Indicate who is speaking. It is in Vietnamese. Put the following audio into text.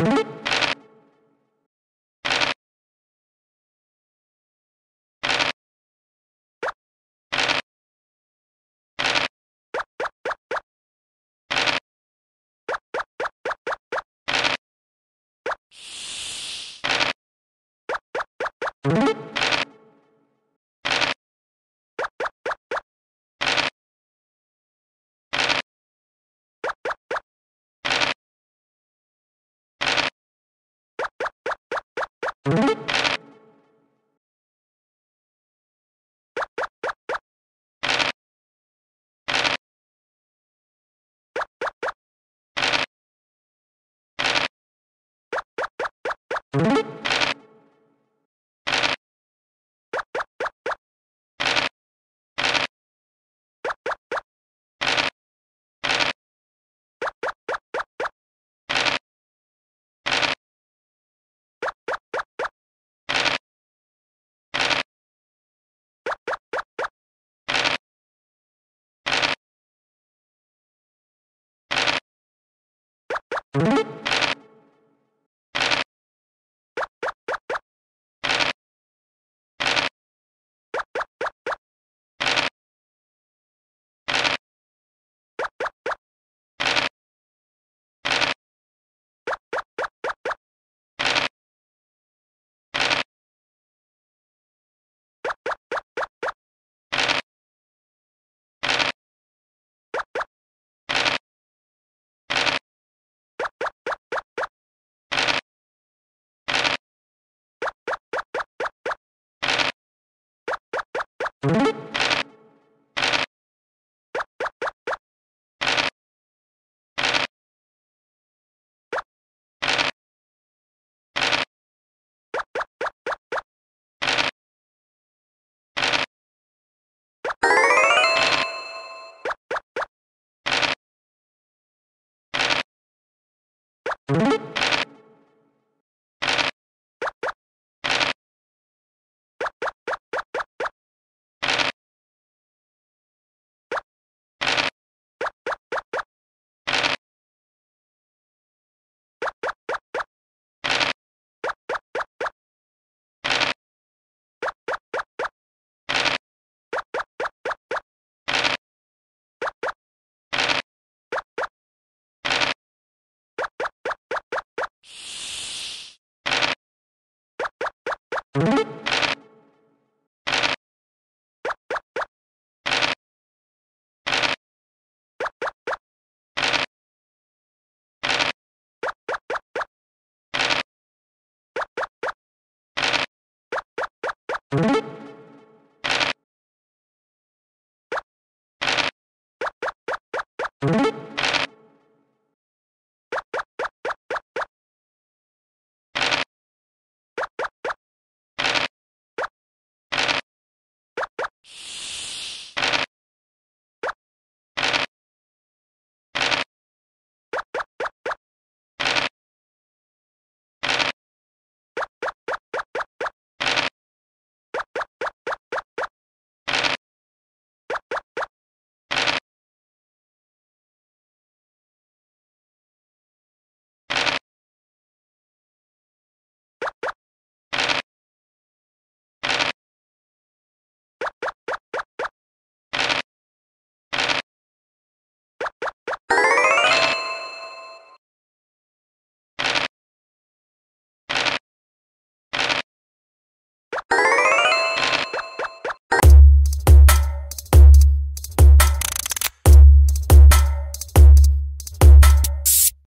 Speaker 1: you you you you you